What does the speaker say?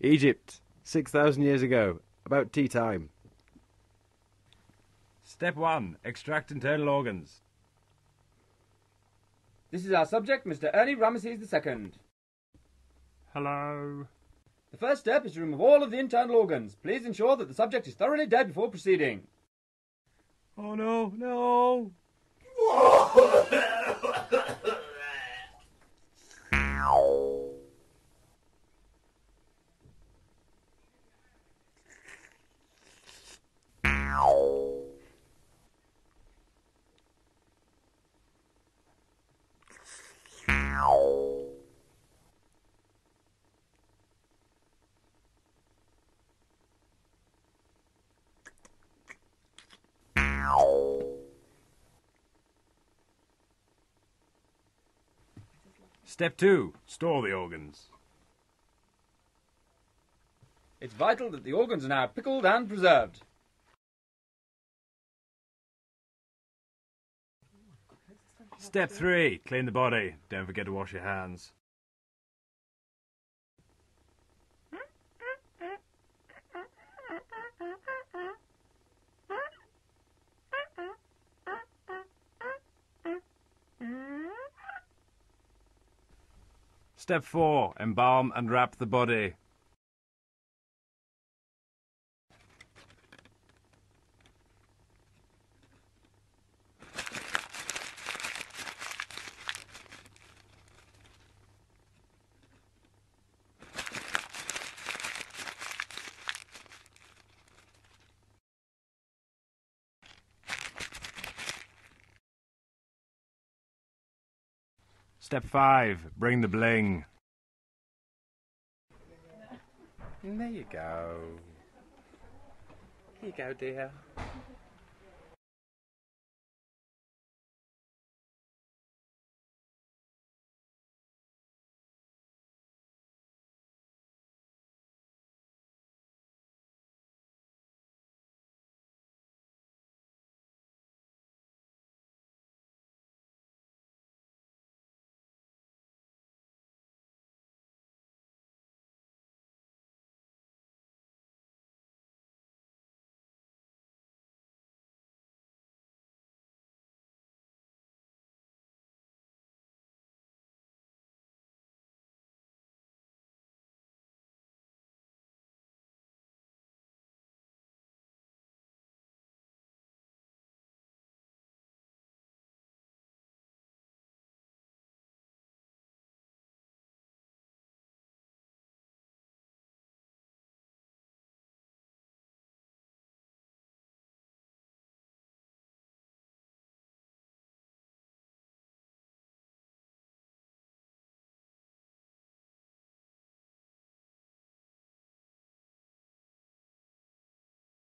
Egypt, 6,000 years ago, about tea time. Step 1. Extract internal organs. This is our subject, Mr. Ernie Ramesses II. Hello. The first step is to remove all of the internal organs. Please ensure that the subject is thoroughly dead before proceeding. Oh no, no! Step 2. Store the organs. It's vital that the organs are now pickled and preserved. Step 3. Clean the body. Don't forget to wash your hands. Step 4. Embalm and wrap the body. Step 5. Bring the bling. There you go. Here you go, dear.